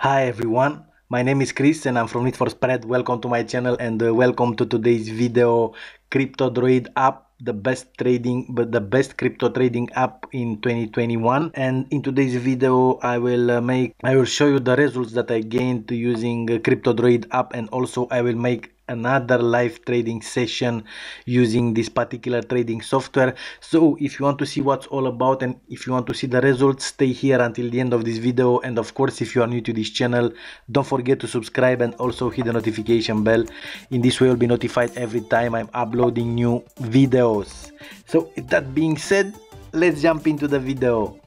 Hi everyone, my name is Chris and I'm from Need for Spread. Welcome to my channel and uh, welcome to today's video Crypto Droid app, the best trading but the best crypto trading app in 2021. And in today's video, I will uh, make I will show you the results that I gained using uh, Crypto Droid app and also I will make another live trading session using this particular trading software. So if you want to see what's all about and if you want to see the results stay here until the end of this video. And of course if you are new to this channel don't forget to subscribe and also hit the notification bell. In this way you'll be notified every time i'm uploading new videos. So that being said let's jump into the video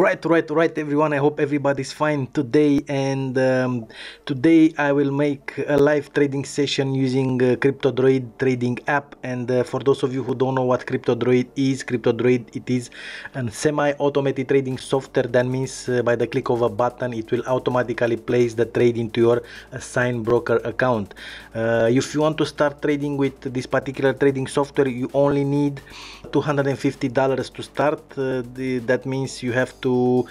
right right right everyone. I hope everybody's fine today. And um, today i will make a live trading session using uh, crypto droid trading app. And uh, for those of you who don't know what crypto droid is crypto droid it is a semi-automated trading software. That means uh, by the click of a button it will automatically place the trade into your assigned broker account. Uh, if you want to start trading with this particular trading software you only need 250 dollars to start. Uh, the, that means you have to to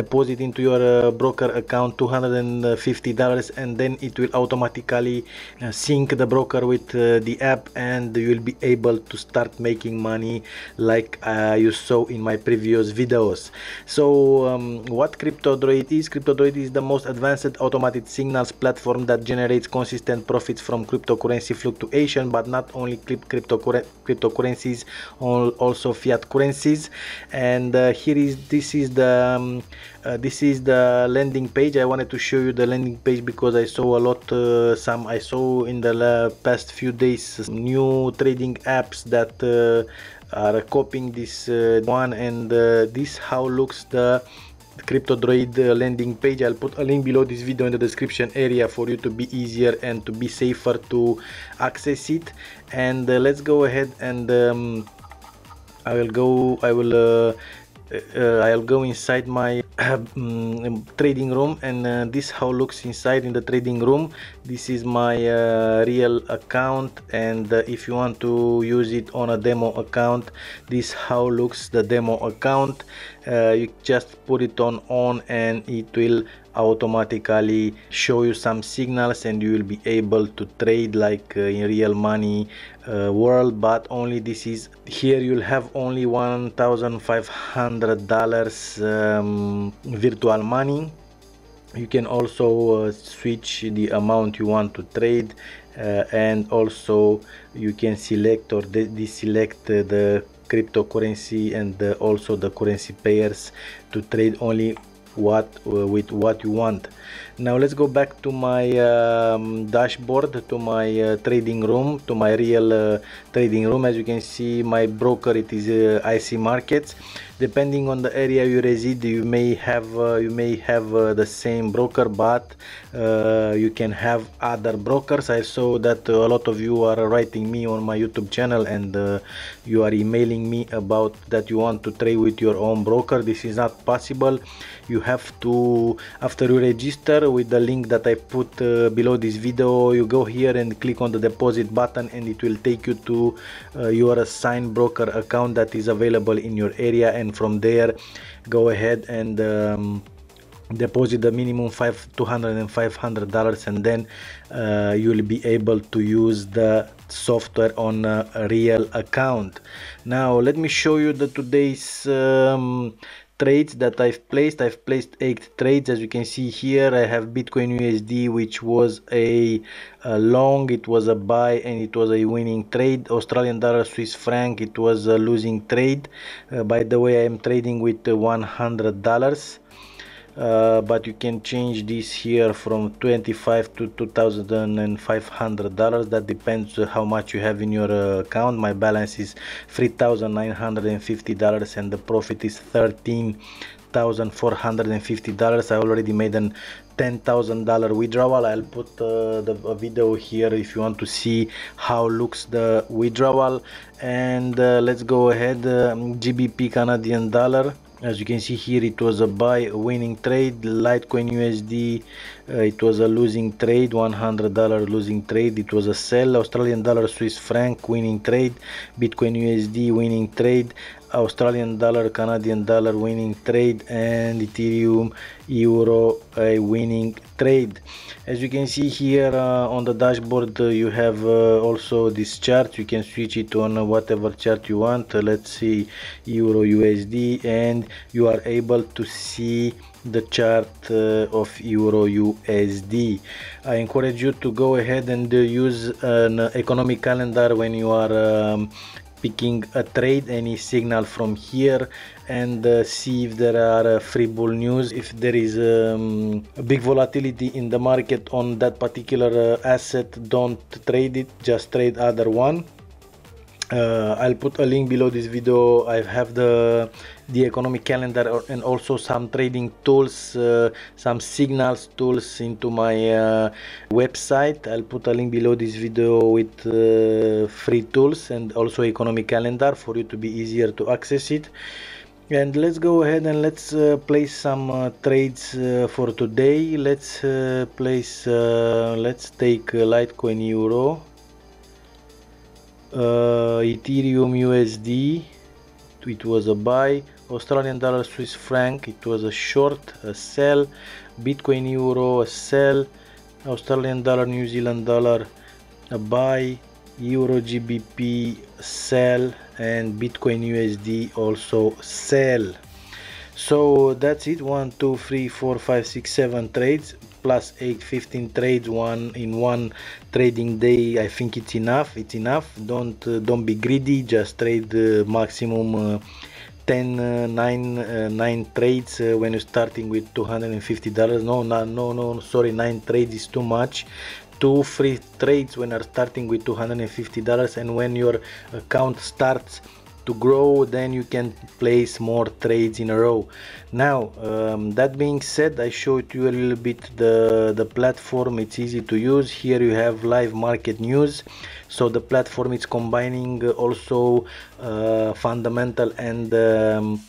deposit into your uh, broker account 250 dollars and then it will automatically uh, sync the broker with uh, the app and you will be able to start making money like you saw in my previous videos. So um, what cryptodroid is? Cryptodroid is the most advanced automated signals platform that generates consistent profits from cryptocurrency fluctuation but not only cryptocurrencies also fiat currencies. And uh, here is this is the um, uh, this is the landing page. I wanted to show you the landing page because i saw a lot uh, some i saw in the past few days new trading apps that uh, are copying this uh, one. And uh, this how looks the crypto droid landing page. I'll put a link below this video in the description area for you to be easier and to be safer to access it. And uh, let's go ahead and um, i will go i will uh, I'll go inside my um, trading room and uh, this how looks inside in the trading room. This is my uh, real account and uh, if you want to use it on a demo account this how looks the demo account uh, you just put it on on and it will automatically show you some signals and you will be able to trade like uh, in real money uh, world. But only this is here you'll have only 1500 dollars um, virtual money. You can also uh, switch the amount you want to trade and also you can select or deselect the cryptocurrency and uh, also the currency pairs to trade only what uh, with what you want. Now let's go back to my um, dashboard to my uh, trading room to my real uh, trading room. As you can see my broker it is uh, IC markets depending on the area you reside you may have uh, you may have uh, the same broker but uh, you can have other brokers. I saw that a lot of you are writing me on my youtube channel and uh, you are emailing me about that you want to trade with your own broker. This is not possible. You have to after you register with the link that i put uh, below this video you go here and click on the deposit button and it will take you to uh, your assigned broker account that is available in your area and from there go ahead and um, deposit the minimum five 200 and 500 dollars. And then uh, you'll be able to use the software on a real account. Now let me show you the today's um, trades that I've placed. I've placed eight trades as you can see here. I have Bitcoin USD which was a, a, long it was a buy and it was a winning trade. Australian dollar Swiss franc it was a losing trade. Uh, by the way I am trading with $100 uh, but you can change this here from 25 to 2500 dollars. That depends how much you have in your uh, account. My balance is 3950 dollars and the profit is 13,450 dollars. I already made an $10,000 withdrawal. I'll put uh, the video here if you want to see how looks the withdrawal. And uh, let's go ahead um, GBP Canadian dollar as you can see here it was a buy winning trade litecoin usd it was a losing trade 100 dollar losing trade. It was a sell australian dollar swiss franc winning trade. Bitcoin usd winning trade. Australian dollar, Canadian dollar winning trade. And Ethereum Euro a winning trade. As you can see here uh, on the dashboard uh, you have uh, also this chart. You can switch it on whatever chart you want. Let's see Euro USD and you are able to see the chart uh, of Euro USD. I encourage you to go ahead and uh, use an economic calendar when you are um, picking a trade any signal from here and uh, see if there are uh, free bull news if there is um, a big volatility in the market on that particular uh, asset don't trade it just trade other one uh, I'll put a link below this video I have the the economic calendar and also some trading tools uh, some signals tools into my uh, website. I'll put a link below this video with uh, free tools and also economic calendar for you to be easier to access it. And let's go ahead and let's uh, place some uh, trades uh, for today. Let's place let's take litecoin euro ethereum usd it was a buy australian dollar swiss franc it was a short a sell. Bitcoin euro a sell. Australian dollar new zealand dollar a buy. Euro gbp sell. And bitcoin usd also sell. So that's it. One two three four five six seven trades plus 8 15 trades one in one trading day. I think it's enough. It's enough. Don't uh, don't be greedy. Just trade uh, maximum uh, 10 uh, 9 uh, 9 trades uh, when you're starting with 250 dollars. No no no no sorry 9 trades is too much. Two free trades when you're starting with 250 dollars and when your account starts to grow then you can place more trades in a row. Now um, that being said I showed you a little bit the the platform. It's easy to use. Here you have live market news so the platform is combining also uh, fundamental and um,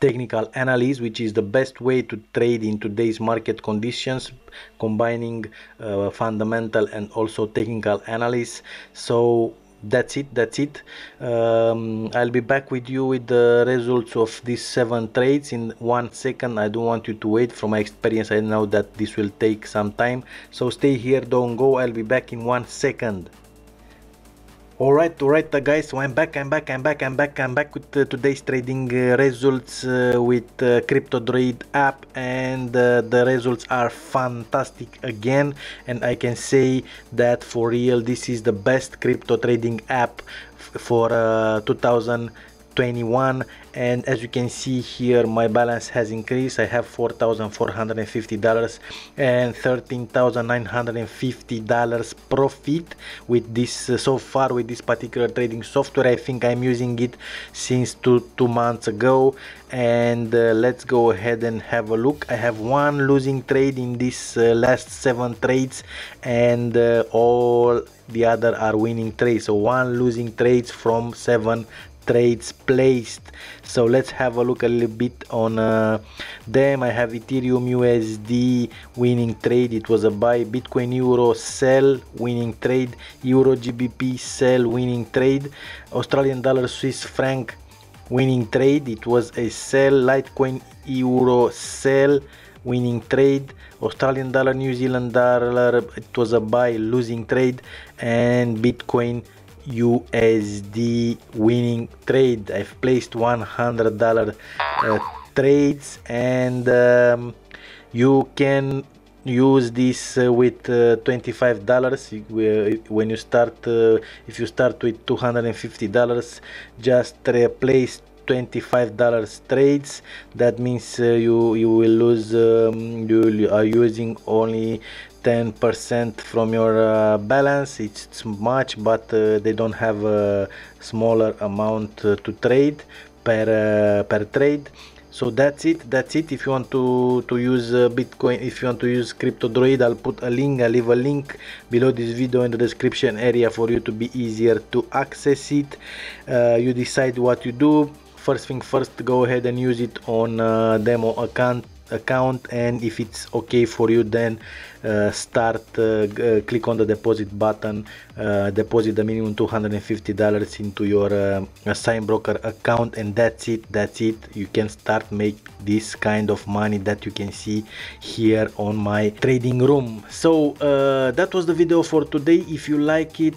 technical analysis which is the best way to trade in today's market conditions combining uh, fundamental and also technical analysis. So that's it that's it. Um, i'll be back with you with the results of these seven trades in one second. I don't want you to wait. From my experience i know that this will take some time. So stay here don't go. I'll be back in one second Alright, alright uh, guys, so I'm back, I'm back, I'm back, I'm back, I'm back with uh, today's trading uh, results uh, with uh, CryptoDroid app and uh, the results are fantastic again and I can say that for real this is the best crypto trading app for 2000 21 and as you can see here my balance has increased. I have $4,450 and $13,950 profit with this uh, so far with this particular trading software. I think I'm using it since two, two months ago. And uh, let's go ahead and have a look. I have one losing trade in this uh, last seven trades and uh, all the other are winning trades. So one losing trades from seven trades placed. So let's have a look a little bit on uh, them. I have ethereum usd winning trade. It was a buy. Bitcoin euro sell winning trade. Euro gbp sell winning trade. Australian dollar swiss franc winning trade. It was a sell. Litecoin euro sell winning trade. Australian dollar new zealand dollar it was a buy losing trade. And bitcoin USD winning trade. I've placed $100 uh, trades and um, you can use this uh, with uh, $25 when you start uh, if you start with $250 just replace $25 trades. That means uh, you you will lose um, you are using only 10% from your uh, balance. It's much but uh, they don't have a smaller amount uh, to trade per uh, per trade. So that's it. That's it. If you want to to use uh, bitcoin if you want to use crypto droid i'll put a link. I'll leave a link below this video in the description area for you to be easier to access it. You decide what you do first thing first go ahead and use it on demo account account and if it's okay for you then uh, start uh, uh, click on the deposit button uh, deposit the minimum 250 dollars into your uh, sign broker account and that's it that's it. You can start make this kind of money that you can see here on my trading room. So uh, that was the video for today. If you like it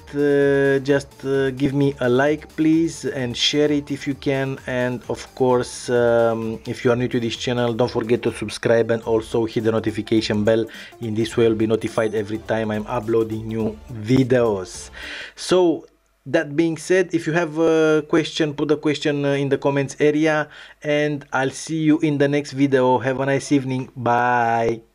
just give me a like please and share it if you can. And of course um, if you are new to this channel don't forget to subscribe and also hit the notification bell in this you'll be notified every time I'm uploading new videos. So that being said if you have a question put a question uh, in the comments area and I'll see you in the next video. Have a nice evening. Bye